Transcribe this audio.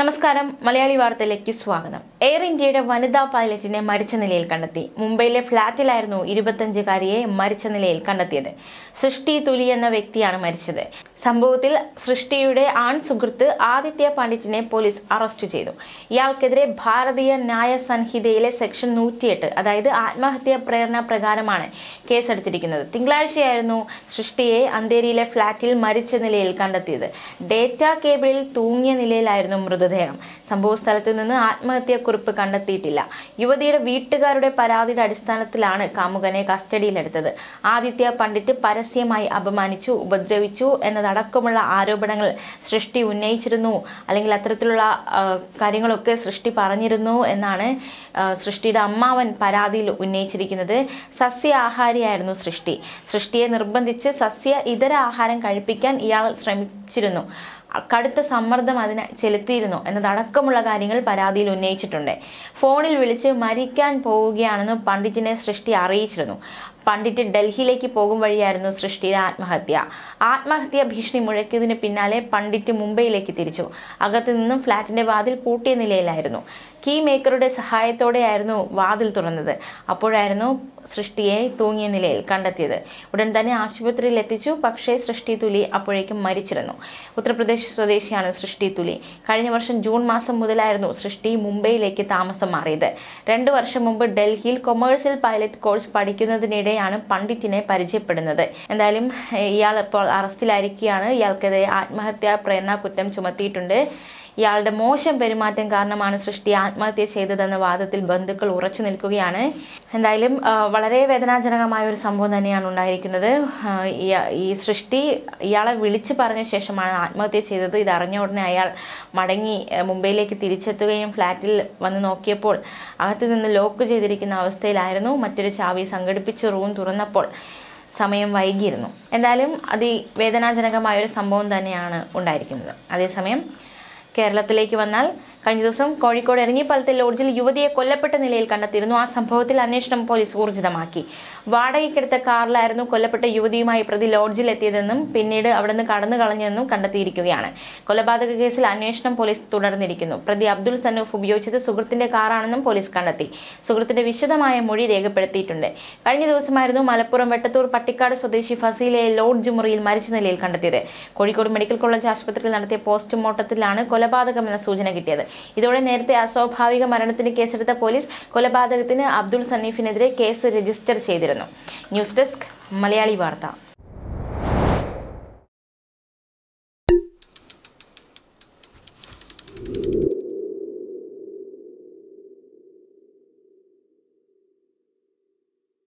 നമസ്കാരം. മലയാളി വാർത്തയിലേക്ക് സ്വാഗതം. എയർ ഇന്ത്യയുടെ വനിതാ പൈലറ്റിനെ മരിച്ച നിലയിൽ കണ്ടെത്തി. മുംബൈയിലെ ഫ്ളാറ്റിലായിരുന്നു ഇരുപത്തഞ്ചുകാരിയെ മരിച്ച നിലയിൽ കണ്ടെത്തിയത്. സൃഷ്ടി തുലി എന്ന വ്യക്തിയാണ് മരിച്ചത്. സംഭവത്തിൽ സൃഷ്ടിയുടെ ആൺ സുഹൃത്ത് ആദിത്യ പണ്ഡിറ്റിനെ പോലീസ് അറസ്റ്റ് ചെയ്തു. ഇയാൾക്കെതിരെ ഭാരതീയ ന്യായ സംഹിതയിലെ സെക്ഷൻ നൂറ്റിയെട്ട് അതായത് ആത്മഹത്യാ പ്രേരണ പ്രകാരമാണ് കേസെടുത്തിരിക്കുന്നത്. തിങ്കളാഴ്ചയായിരുന്നു സൃഷ്ടിയെ അന്തേരിയിലെ ഫ്ളാറ്റിൽ മരിച്ച നിലയിൽ കണ്ടെത്തിയത്. ഡേറ്റ കേബിളിൽ തൂങ്ങിയ നിലയിലായിരുന്നു മൃതദേഹം. സംഭവ സ്ഥലത്ത് നിന്ന് ആത്മഹത്യാക്കുറിപ്പ് കണ്ടെത്തിയിട്ടില്ല. യുവതിയുടെ വീട്ടുകാരുടെ പരാതിയുടെ അടിസ്ഥാനത്തിലാണ് കാമുകനെ കസ്റ്റഡിയിലെടുത്തത്. ആദിത്യ പണ്ഡിറ്റ് പരസ്യമായി അപമാനിച്ചു ഉപദ്രവിച്ചു എന്നതടക്കമുള്ള ആരോപണങ്ങൾ സൃഷ്ടി ഉന്നയിച്ചിരുന്നു. അല്ലെങ്കിൽ അത്തരത്തിലുള്ള കാര്യങ്ങളൊക്കെ സൃഷ്ടി പറഞ്ഞിരുന്നു എന്നാണ് സൃഷ്ടിയുടെ അമ്മാവൻ പരാതിയിൽ ഉന്നയിച്ചിരിക്കുന്നത്. സസ്യ ആഹാരിയായിരുന്നു സൃഷ്ടി. സൃഷ്ടിയെ നിർബന്ധിച്ച് സസ്യ ഇതര ആഹാരം കഴിപ്പിക്കാൻ ഇയാൾ ശ്രമിച്ചിരുന്നു. കടുത്ത സമ്മർദ്ദം അതിന് ചെലുത്തിയിരുന്നു എന്നതടക്കമുള്ള കാര്യങ്ങൾ പരാതിയിൽ ഉന്നയിച്ചിട്ടുണ്ട്. ഫോണിൽ വിളിച്ച് മരിക്കാൻ പോവുകയാണെന്ന് പണ്ഡിറ്റിനെ സൃഷ്ടി അറിയിച്ചിരുന്നു. പണ്ഡിറ്റ് ഡൽഹിയിലേക്ക് പോകും വഴിയായിരുന്നു സൃഷ്ടിയുടെ ആത്മഹത്യ. ആത്മഹത്യ ഭീഷണി മുഴക്കിയതിന് പിന്നാലെ പണ്ഡിറ്റ് മുംബൈയിലേക്ക് തിരിച്ചു. അകത്തു നിന്നും ഫ്ളാറ്റിന്റെ വാതിൽ പൂട്ടിയ നിലയിലായിരുന്നു. കീ മേക്കറുടെ സഹായത്തോടെയായിരുന്നു വാതിൽ തുറന്നത്. അപ്പോഴായിരുന്നു സൃഷ്ടിയെ തൂങ്ങിയ നിലയിൽ കണ്ടെത്തിയത്. ഉടൻ തന്നെ ആശുപത്രിയിൽ എത്തിച്ചു. പക്ഷേ സൃഷ്ടി തുലി അപ്പോഴേക്കും മരിച്ചിരുന്നു. ഉത്തർപ്രദേശ് സ്വദേശിയാണ് സൃഷ്ടി തുലി. കഴിഞ്ഞ വർഷം ജൂൺ മാസം മുതലായിരുന്നു സൃഷ്ടി മുംബൈയിലേക്ക് താമസം മാറിയത്. രണ്ടു വർഷം മുമ്പ് ഡൽഹിയിൽ കൊമേഴ്സ്യൽ പൈലറ്റ് കോഴ്സ് പഠിക്കുന്നതിനിടെയാണ് പണ്ഡിറ്റിനെ പരിചയപ്പെടുന്നത്. എന്തായാലും ഇയാൾ ഇപ്പോൾ അറസ്റ്റിലായിരിക്കുകയാണ്. ഇയാൾക്കെതിരെ ആത്മഹത്യാ പ്രേരണ കുറ്റം ചുമത്തിയിട്ടുണ്ട്. ഇയാളുടെ മോശം പെരുമാറ്റം കാരണമാണ് സൃഷ്ടി ആത്മഹത്യ ചെയ്തതെന്ന വാദത്തിൽ ബന്ധുക്കൾ ഉറച്ചു നിൽക്കുകയാണ്. എന്തായാലും വളരെ വേദനാജനകമായ ഒരു സംഭവം തന്നെയാണ് ഉണ്ടായിരിക്കുന്നത്. ഈ- സൃഷ്ടി ഇയാളെ വിളിച്ചു പറഞ്ഞ ശേഷമാണ് ആത്മഹത്യ ചെയ്തത്. ഇത് അറിഞ്ഞ ഉടനെ അയാൾ മടങ്ങി മുംബൈയിലേക്ക് തിരിച്ചെത്തുകയും ഫ്ലാറ്റിൽ വന്ന് നോക്കിയപ്പോൾ അകത്ത് നിന്ന് ലോക്ക് ചെയ്തിരിക്കുന്ന അവസ്ഥയിലായിരുന്നു. മറ്റൊരു ചാവി സംഘടിപ്പിച്ച് റൂം തുറന്നപ്പോൾ സമയം വൈകിയിരുന്നു. എന്തായാലും അതി വേദനാജനകമായ ഒരു സംഭവം തന്നെയാണ് ഉണ്ടായിരിക്കുന്നത്. അതേസമയം കേരളത്തിലേക്ക് വന്നാൽ കഴിഞ്ഞ ദിവസം കോഴിക്കോട് എരഞ്ഞിപ്പാലത്തെ ലോഡ്ജിൽ യുവതിയെ കൊല്ലപ്പെട്ട നിലയിൽ കണ്ടെത്തിയിരുന്നു. ആ സംഭവത്തിൽ അന്വേഷണം പോലീസ് ഊർജിതമാക്കി. വാടകയ്ക്കെടുത്ത കാറിലായിരുന്നു കൊല്ലപ്പെട്ട യുവതിയുമായി പ്രതി ലോഡ്ജിൽ എത്തിയതെന്നും പിന്നീട് അവിടെ നിന്ന് കടന്നു കളഞ്ഞതെന്നും കണ്ടെത്തിയിരിക്കുകയാണ്. കൊലപാതക കേസിൽ അന്വേഷണം പോലീസ് തുടർന്നിരിക്കുന്നു. പ്രതി അബ്ദുൾ സനൂഫ് ഉപയോഗിച്ചത് സുഹൃത്തിന്റെ കാറാണെന്നും പോലീസ് കണ്ടെത്തി. സുഹൃത്തിന്റെ വിശദമായ മൊഴി രേഖപ്പെടുത്തിയിട്ടുണ്ട്. കഴിഞ്ഞ ദിവസമായിരുന്നു മലപ്പുറം വെട്ടത്തൂർ പട്ടിക്കാട് സ്വദേശി ഫസീലെ ലോഡ്ജ് മുറിയിൽ മരിച്ച നിലയിൽ കണ്ടെത്തിയത്. കോഴിക്കോട് മെഡിക്കൽ കോളേജ് ആശുപത്രിയിൽ നടത്തിയ പോസ്റ്റ്മോർട്ടത്തിലാണ് കൊലപാതകമെന്ന സൂചന കിട്ടിയത്. ഇതോടെ നേരത്തെ അസ്വാഭാവിക മരണത്തിന് കേസെടുത്ത പോലീസ് കൊലപാതകത്തിന് അബ്ദുൾ സനീഫിനെതിരെ കേസ് രജിസ്റ്റർ ചെയ്തിരുന്നു. News desk Malayali Vartha.